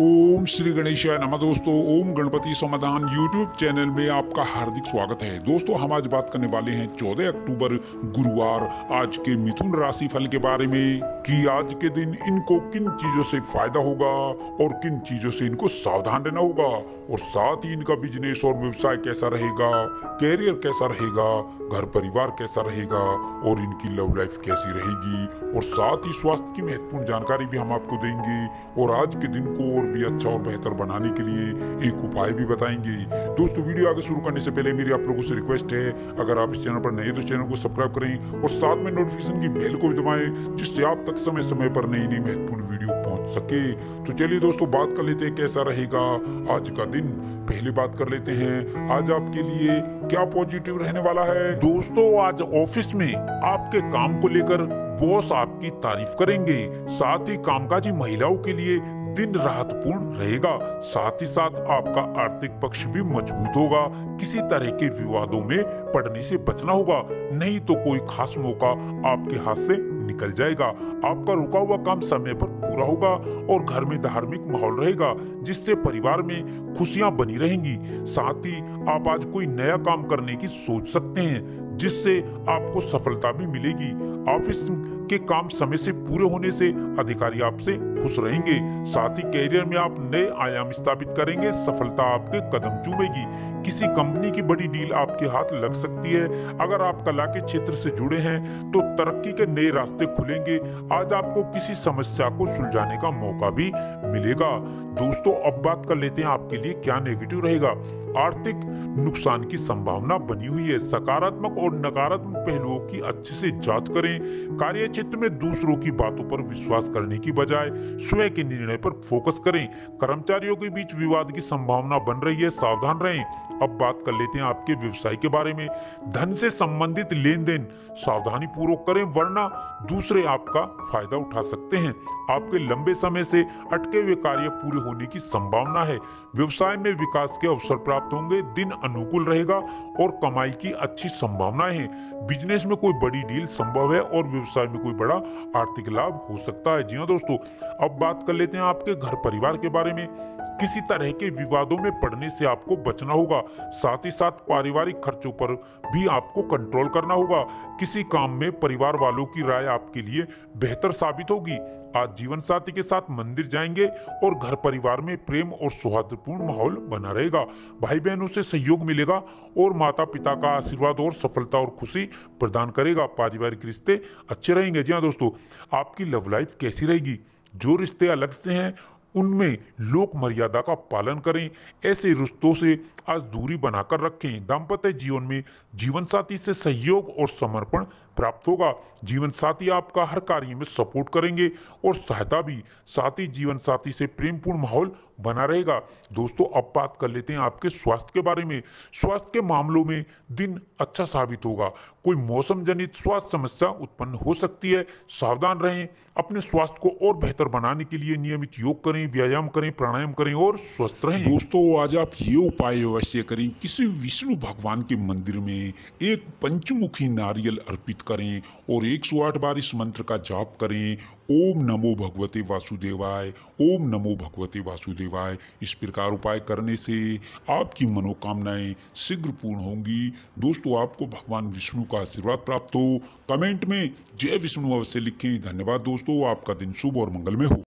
ओम श्री गणेशाय नमः दोस्तों, ओम गणपति समाधान यूट्यूब चैनल में आपका हार्दिक स्वागत है। दोस्तों, हम आज बात करने वाले हैं 14 अक्टूबर, गुरुवार। आज के मिथुन राशि फल के बारे में, कि आज के दिन इनको किन चीज़ों से फ़ायदा होगा और किन चीज़ों से इनको सावधान रहना होगा और साथ ही इनका बिज़नेस और व्यवसाय कैसा रहेगा कैरियर कैसा रहेगा, घर परिवार कैसा रहेगा और इनकी लव लाइफ कैसी रहेगी और साथ ही स्वास्थ्य की महत्वपूर्ण जानकारी भी हम आपको देंगे और आज के दिन को और भी अच्छा और बेहतर बनाने के लिए एक उपाय भी बताएँगे। दोस्तों, वीडियो आगे शुरू करने से पहले मेरी आप लोगों से रिक्वेस्ट है, अगर आप इस चैनल पर नए तो चैनल को सब्सक्राइब करें और साथ में नोटिफिकेशन की बेल को भी दबाएँ, जिससे आप तक समय समय पर नई नई महत्वपूर्ण वीडियो पहुँच सके। तो चलिए दोस्तों, बात कर लेते हैं कैसा रहेगा आज का दिन। पहले बात कर लेते हैं, आज आपके लिए क्या पॉजिटिव रहने वाला है? दोस्तों, आज ऑफ़िस में आपके काम को लेकर बॉस आपकी तारीफ़ करेंगे, साथ ही कामकाजी महिलाओं के लिए दिन राहतपूर्ण रहेगा। साथ ही साथ आपका आर्थिक पक्ष भी मज़बूत होगा। किसी तरह के विवादों में पड़ने से बचना होगा। नहीं तो कोई खास मौका आपके हाथ से निकल जाएगा। आपका रुका हुआ काम समय पर पूरा होगा और घर में धार्मिक माहौल रहेगा, जिससे परिवार में खुशियाँ बनी रहेंगी। साथ ही आप आज कोई नया काम करने की सोच सकते हैं, जिससे आपको सफलता भी मिलेगी। ऑफ़िस के काम समय से पूरे होने से अधिकारी आपसे खुश रहेंगे। साथ ही कैरियर में आप नए आयाम स्थापित करेंगे। सफलता आपके कदम चूमेगी। किसी कंपनी की बड़ी डील आपके हाथ लग सकती है। अगर आप कला के क्षेत्र से जुड़े हैं तो तरक्की के नए रास्ते खुलेंगे। आज आपको किसी समस्या को सुलझाने का मौका भी मिलेगा। दोस्तों, अब बात कर लेते हैं आपके लिए क्या नेगेटिव रहेगा। आर्थिक नुकसान की संभावना बनी हुई है। सकारात्मक और नकारात्मक पहलुओं की अच्छे से जाँच करें। कार्य क्षेत्र में दूसरों की बातों पर विश्वास करने की बजाय स्वयं के निर्णय पर फोकस करें। कर्मचारियों के बीच विवाद की संभावना बन रही है। सावधान रहें। अब बात कर लेते हैं आपके व्यवसाय के बारे में। धन से संबंधित लेन देन सावधानी पूर्वक करें, वरना दूसरे आपका फ़ायदा उठा सकते हैं। आपके लंबे समय से अटके हुए कार्य पूरे होने की संभावना है। व्यवसाय में विकास के अवसर प्राप्त होंगे, दिन अनुकूल रहेगा और कमाई की अच्छी संभावनाएँ हैं। बिज़नेस में कोई बड़ी डील संभव है और व्यवसाय में कोई बड़ा आर्थिक लाभ हो सकता है। जी हाँ दोस्तों, अब बात कर लेते हैं आपके घर परिवार के बारे में। किसी तरह के विवादों में पड़ने से आपको बचना होगा, साथ ही साथ पारिवारिक खर्चों पर भी आपको कंट्रोल करना होगा। किसी काम में परिवार वालों की राय आपके लिए बेहतर साबित होगी। आज जीवन साथी के साथ मंदिर जाएँगे और घर परिवार में प्रेम और सौहार्दपूर्ण माहौल बना रहेगा। भाई बहनों से सहयोग मिलेगा और माता पिता का आशीर्वाद और सफलता और खुशी प्रदान करेगा। पारिवारिक रिश्ते अच्छे रहेंगे। जी हाँ दोस्तों, आपकी लव लाइफ कैसी रहेगी? जो रिश्ते अलग से हैं उनमें लोक मर्यादा का पालन करें। ऐसे रिश्तों से आज दूरी बनाकर रखें। दाम्पत्य जीवन में जीवन साथी से सहयोग और समर्पण प्राप्त होगा। जीवन साथी आपका हर कार्य में सपोर्ट करेंगे और सहायता भी। साथ ही जीवन साथी से प्रेमपूर्ण माहौल बना रहेगा। दोस्तों, अब बात कर लेते हैं आपके स्वास्थ्य के बारे में। स्वास्थ्य के मामलों में दिन अच्छा साबित होगा। कोई मौसम जनित स्वास्थ्य समस्या उत्पन्न हो सकती है। सावधान रहें। अपने स्वास्थ्य को और बेहतर बनाने के लिए नियमित योग करें व्यायाम करें, प्राणायाम करें और स्वस्थ रहें। दोस्तों, आज आप ये उपाय अवश्य करें। किसी विष्णु भगवान के मंदिर में एक पंचमुखी नारियल अर्पित करें और 108 बार इस मंत्र का जाप करें। ओम नमो भगवते वासुदेवाय, ओम नमो भगवते वासुदेवाय। इस प्रकार उपाय करने से आपकी मनोकामनाएँ शीघ्र पूर्ण होंगी। दोस्तों, आपको भगवान विष्णु का आशीर्वाद प्राप्त हो। कमेंट में जय विष्णु अवश्य लिखें। धन्यवाद दोस्तों, आपका दिन शुभ और मंगलमय हो।